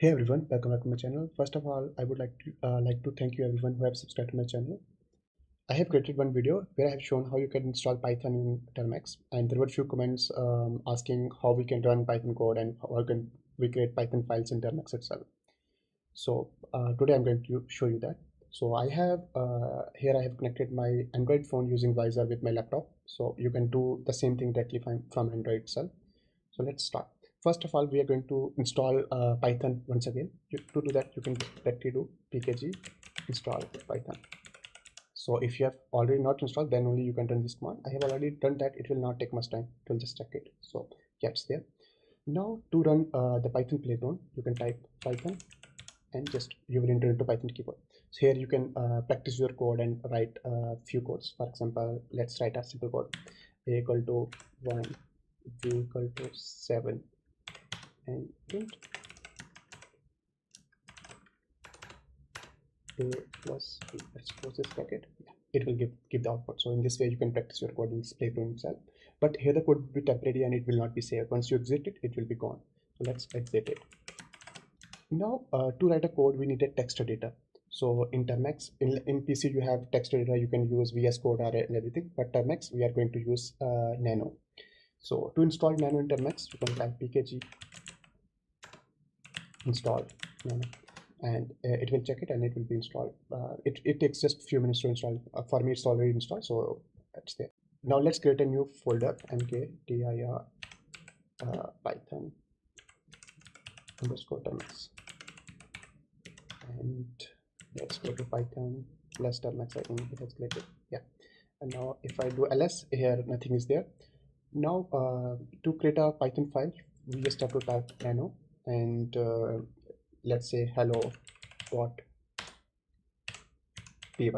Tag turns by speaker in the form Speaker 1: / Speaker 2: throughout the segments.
Speaker 1: Hey everyone, welcome back to my channel. First of all, I would like to uh, like to thank you everyone who have subscribed to my channel. I have created one video where I have shown how you can install Python in Termux and there were a few comments um, asking how we can run Python code and how can we create Python files in Termux itself. So uh, today I'm going to show you that. So I have uh, here I have connected my Android phone using Vysor with my laptop. So you can do the same thing directly from Android itself. So let's start. First of all, we are going to install uh, Python once again. You, to do that, you can directly do pkg install Python. So if you have already not installed, then only you can run this command. I have already done that. It will not take much time. It will just check it. So yeah, it's there. Now to run uh, the Python playground, you can type Python and just you will enter into Python keyboard. So here you can uh, practice your code and write a few codes. For example, let's write a simple code. A equal to 1, B equal to 7 and print A plus B. Let's close this bracket. It will give, give the output. So in this way you can practice your code in this playground itself. But here the code will be temporary and it will not be saved. Once you exit it, it will be gone. So let's exit it. Now uh, to write a code, we need a text editor. So in Termux, in, in PC you have text editor, you can use VS Code and everything, but Termux we are going to use uh, Nano. So to install Nano in Termux, you can type pkg install and uh, it will check it and it will be installed. Uh, it, it takes just a few minutes to install. Uh, for me, it's already installed, so it's there. Now let's create a new folder mkdir uh, python underscore termux and let's go to python plus termux i think it has created yeah and now if i do ls here nothing is there now uh, to create a python file we just have to type nano and uh, let's say hello dot py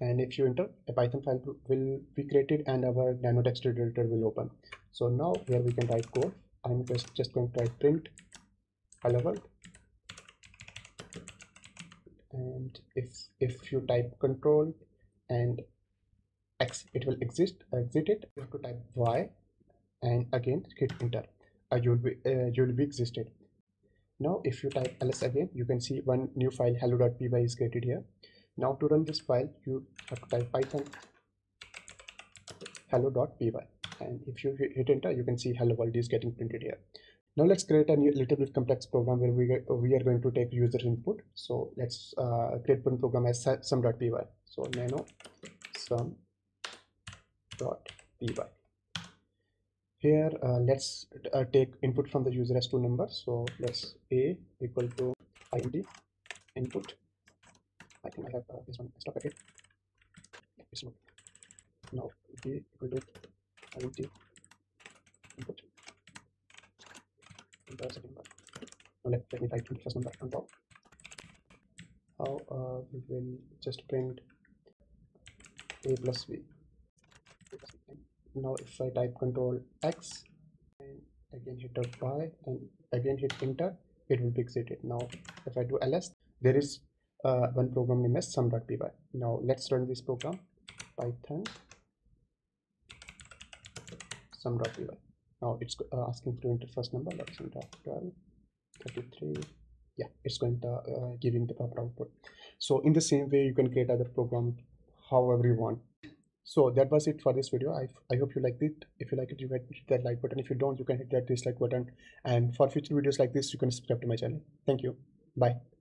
Speaker 1: and if you enter a python file will be created and our nano text editor will open. So now here we can write code. I'm just just going to write print hello world. And if if you type control and x it will exist exit it. You have to type y and again hit enter. Uh, you'll be uh, you'll be existed now if you type ls again you can see one new file hello.py is created here. Now to run this file you have to type python hello.py and if you hit enter you can see hello world is getting printed here. Now let's create a new, little bit complex program where we, we are going to take user input. So let's uh, create one program as sum.py so nano sum.py here uh, let's uh, take input from the user as two numbers so let's a equal to int input. I think i have uh, this one stop it this one. Now b equal to int input. The second now let, let me type the first number on top. How uh, we will just print a plus b now if I type control X and again hit Y and again hit enter it will be exited now if I do ls there is uh, one program named as sum.py now let's run this program python sum.py now it's uh, asking to enter first number let's enter 12 33 yeah it's going to uh, giving the proper output. So in the same way you can create other program however you want so that was it for this video. I, I hope you liked it. If you like it you can hit that like button. If you don't you can hit that dislike button. And for future videos like this you can subscribe to my channel. Thank you. Bye